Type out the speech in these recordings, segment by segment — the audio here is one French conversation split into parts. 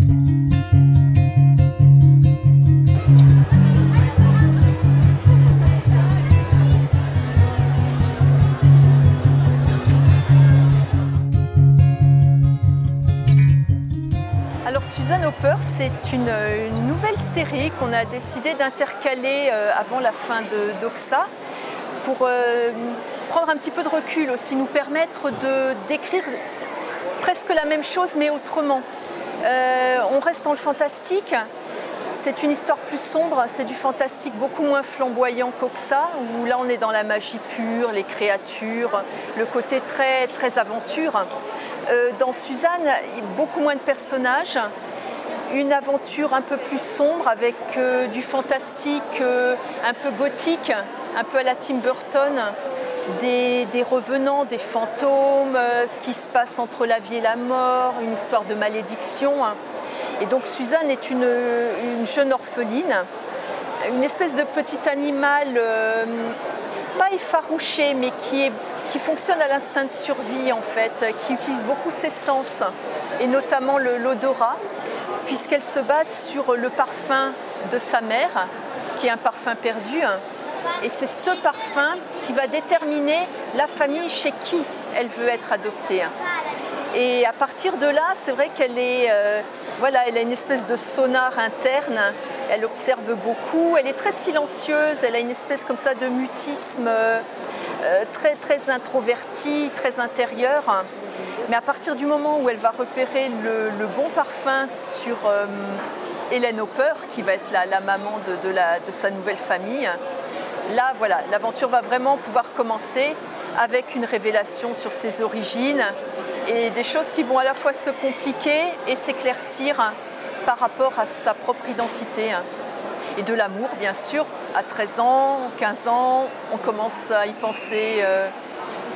Alors Suzanne Hopper, c'est une, nouvelle série qu'on a décidé d'intercaler euh, avant la fin de d'Oxa pour euh, prendre un petit peu de recul aussi, nous permettre de décrire presque la même chose mais autrement. Euh, on reste dans le fantastique, c'est une histoire plus sombre, c'est du fantastique beaucoup moins flamboyant qu'Oxa, où là on est dans la magie pure, les créatures, le côté très, très aventure. Euh, dans Suzanne, beaucoup moins de personnages, une aventure un peu plus sombre avec euh, du fantastique un peu gothique, un peu à la Tim Burton, des, revenants, des fantômes, euh, ce qui se passe entre la vie et la mort, une histoire de malédiction. Et donc Suzanne est une, une jeune orpheline, une espèce de petit animal euh, pas effarouché, mais qui, qui fonctionne à l'instinct de survie en fait, qui utilise beaucoup ses sens, et notamment l'odorat, puisqu'elle se base sur le parfum de sa mère, qui est un parfum perdu. Et c'est ce parfum qui va déterminer la famille chez qui elle veut être adoptée. Et à partir de là, c'est vrai qu'elle est, euh, voilà, elle a une espèce de sonar interne. Elle observe beaucoup. Elle est très silencieuse. Elle a une espèce comme ça de mutisme euh, très très introverti, très intérieur. Mais à partir du moment où elle va repérer le, bon parfum sur euh, Hélène Hopper, qui va être la, maman de sa nouvelle famille, là voilà, l'aventure va vraiment pouvoir commencer avec une révélation sur ses origines et des choses qui vont à la fois se compliquer et s'éclaircir par rapport à sa propre identité. Et de l'amour, bien sûr, à 13 ans, 15 ans, on commence à y penser, euh,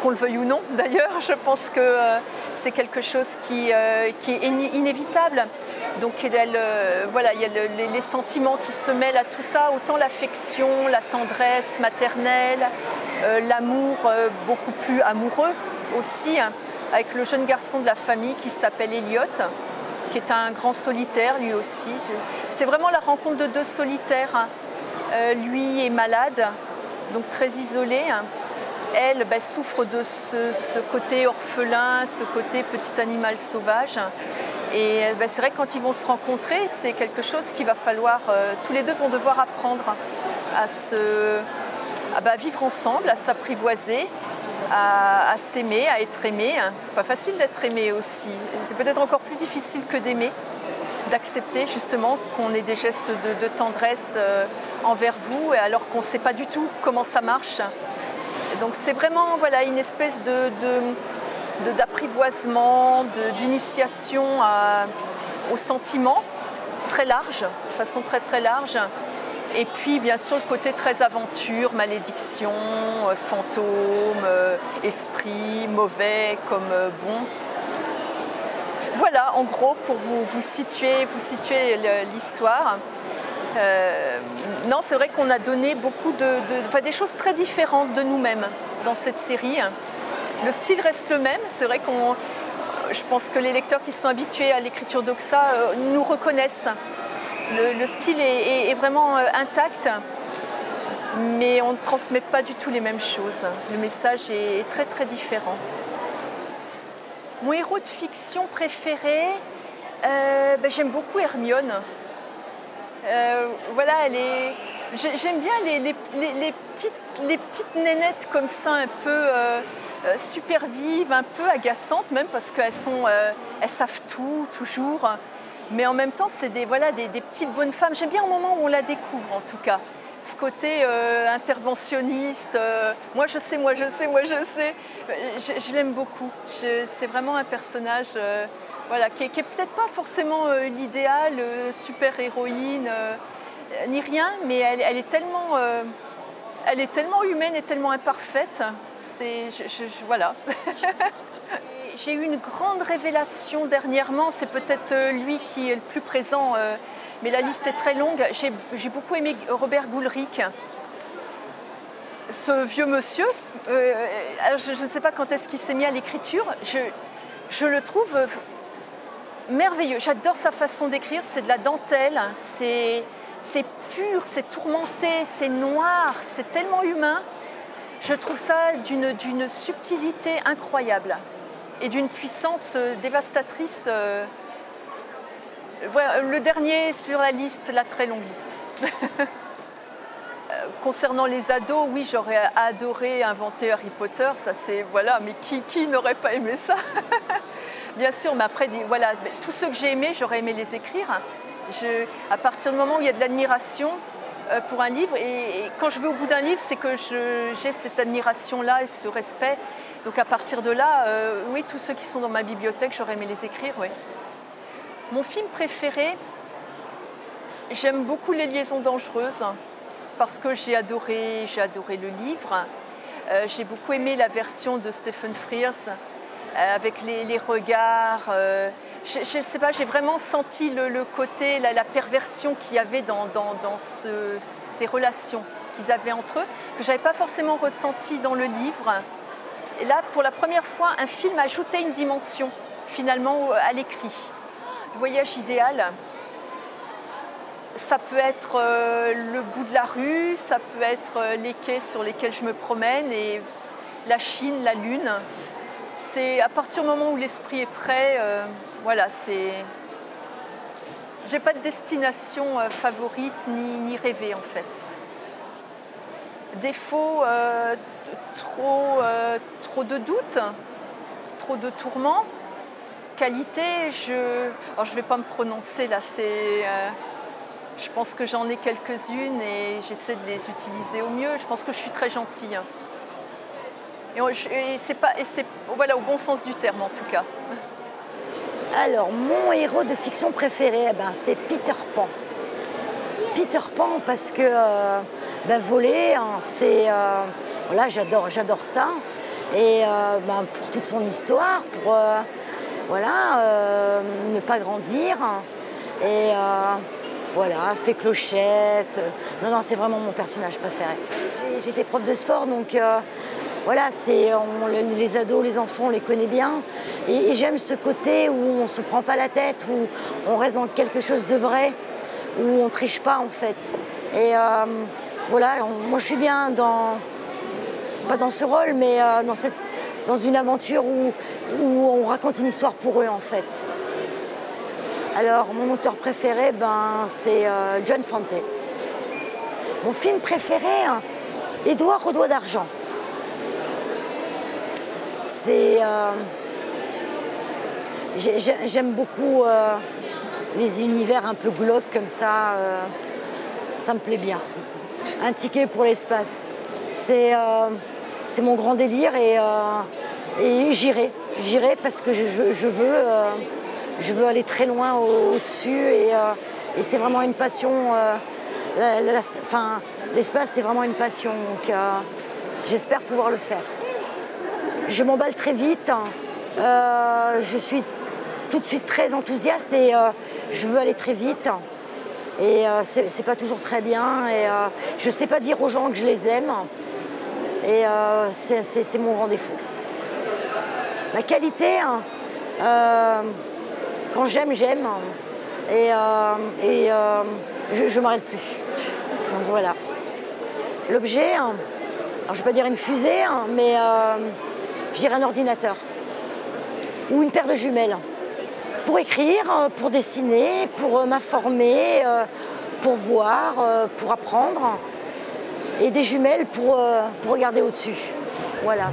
qu'on le veuille ou non d'ailleurs. Je pense que euh, c'est quelque chose qui, euh, est iné- inévitable. Donc elle, voilà, il y a le- les, sentiments qui se mêlent à tout ça, autant l'affection, la tendresse maternelle, euh, l'amour euh, beaucoup plus amoureux aussi, hein, avec le jeune garçon de la famille qui s'appelle Elliot, qui est un grand solitaire lui aussi. C'est vraiment la rencontre de deux solitaires. hein. Euh, lui est malade, donc très isolé. hein. Elle ben, souffre de ce côté orphelin, ce côté petit animal sauvage. Et ben, c'est vrai que quand ils vont se rencontrer, c'est quelque chose qu'il va falloir, euh, tous les deux vont devoir apprendre à se, à bah, vivre ensemble, à s'apprivoiser, à, s'aimer, à être aimé. C'est pas facile d'être aimé aussi. C'est peut-être encore plus difficile que d'aimer, d'accepter justement qu'on ait des gestes de, tendresse euh, envers vous, alors qu'on ne sait pas du tout comment ça marche. Donc c'est vraiment voilà, une espèce de- d'apprivoisement, d'initiation à- au sentiment très large, de façon très très large. Et puis bien sûr le côté très aventure, malédiction, euh, fantôme, euh, esprit, mauvais comme euh, bon. Voilà en gros pour vous, vous situer, vous situer l'histoire. Non, c'est vrai qu'on a donné beaucoup de, de- des choses très différentes de nous-mêmes dans cette série. Le style reste le même. C'est vrai qu'on, je pense que les lecteurs qui sont habitués à l'écriture d'Oxa euh, nous reconnaissent. Le, le style est, vraiment euh, intact, mais on ne transmet pas du tout les mêmes choses. Le message est, très très différent. Mon héros de fiction préféré, euh, ben, j'aime beaucoup Hermione. Voilà, elle est. j'ai- J'aime bien les, les- petites, les petites nénettes comme ça, un peu super vives, un peu agaçantes même parce qu'elles sont, euh, elles savent tout toujours. Mais en même temps, c'est des voilà des, petites bonnes femmes. J'aime bien au moment où on la découvre en tout cas. Ce côté euh, interventionniste, euh, moi je sais, moi je sais, moi je sais, Euh, je, l'aime beaucoup. C'est vraiment un personnage euh, voilà, qui, est- qui est peut-être pas forcément euh, l'idéal, euh, super héroïne, euh, ni rien, mais elle, est tellement, euh, elle est tellement humaine et tellement imparfaite. C'est, voilà. J'ai eu une grande révélation dernièrement, c'est peut-être euh, lui qui est le plus présent, euh, mais la liste est très longue. J'ai, beaucoup aimé Robert Goulric, ce vieux monsieur. euh, je, ne sais pas quand est-ce qu'il s'est mis à l'écriture. Je, le trouve merveilleux. J'adore sa façon d'écrire. C'est de la dentelle. Pur, c'est tourmenté, c'est noir, c'est tellement humain. Je trouve ça d'une subtilité incroyable et d'une puissance euh, dévastatrice. Euh. le dernier sur la liste, la très longue liste. Euh, concernant les ados, oui, j'aurais adoré inventer Harry Potter, ça c'est voilà, mais qui, qui n'aurait pas aimé ça? Bien sûr, mais après, voilà, tous ceux que j'ai aimés, j'aurais aimé les écrire. À partir du moment où il y a de l'admiration, euh, pour un livre. Et, quand je vais au bout d'un livre, c'est que j'ai cette admiration-là et ce respect. Donc à partir de là, euh, oui, tous ceux qui sont dans ma bibliothèque, j'aurais aimé les écrire, oui. Mon film préféré, j'aime beaucoup Les Liaisons dangereuses parce que j'ai adoré, adoré le livre. Euh, j'ai beaucoup aimé la version de Stephen Frears avec les, regards je ne sais pas, j'ai vraiment senti le, côté, la, perversion qu'il y avait dans, ces relations qu'ils avaient entre eux, que je n'avais pas forcément ressenti dans le livre. Et là, pour la première fois, un film ajoutait une dimension, finalement, à l'écrit. Voyage idéal, ça peut être euh, le bout de la rue, ça peut être euh, les quais sur lesquels je me promène et la Chine, la Lune. C'est à partir du moment où l'esprit est prêt, euh, voilà, c'est. J'ai pas de destination euh, favorite ni, ni rêvée en fait. Défaut, euh, trop, trop de doutes, trop de tourments. Qualité, je ne je vais pas me prononcer là, c'est. je pense que j'en ai quelques-unes et j'essaie de les utiliser au mieux. Je pense que je suis très gentille. Et, c'est pas, et c'est voilà, au bon sens du terme en tout cas. Alors, mon héros de fiction préféré, eh ben, c'est Peter Pan. Peter Pan parce que euh, ben, voler, hein, c'est euh, voilà, j'adore, j'adore ça. Et euh, ben, pour toute son histoire, pour voilà, ne pas grandir. Et voilà, fait clochette. Non, non, c'est vraiment mon personnage préféré. J'étais prof de sport, donc voilà, c'est les ados, les enfants, on les connaît bien. Et, j'aime ce côté où on ne se prend pas la tête, où on reste dans quelque chose de vrai, où on ne triche pas en fait. Et euh, voilà, moi je suis bien dans, pas dans ce rôle, mais euh, dans, une aventure où, on raconte une histoire pour eux en fait. Alors mon auteur préféré, ben, c'est euh, John Fante. Mon film préféré, hein, Édouard Rodois d'Argent Euh, j'aime beaucoup euh, les univers un peu glauques comme ça. Euh, ça me plaît bien. Un ticket pour l'espace. C'est mon grand délire et, et j'irai. J'irai parce que je, veux, je veux aller très loin au-dessus et, c'est vraiment une passion. l'espace, c'est vraiment une passion. Donc j'espère pouvoir le faire je m'emballe très vite. Euh, je suis tout de suite très enthousiaste et euh, je veux aller très vite. Et euh, c'est pas toujours très bien. Et je sais pas dire aux gens que je les aime. Et c'est mon grand défaut. Ma qualité, hein, quand j'aime, j'aime. Et, je ne m'arrête plus. Donc voilà. L'objet, hein, alors je vais pas dire une fusée, hein, mais je dirais un ordinateur ou une paire de jumelles. Pour écrire, euh, pour dessiner, pour euh, m'informer, euh, pour voir, pour apprendre. Et des jumelles pour, pour regarder au-dessus. Voilà.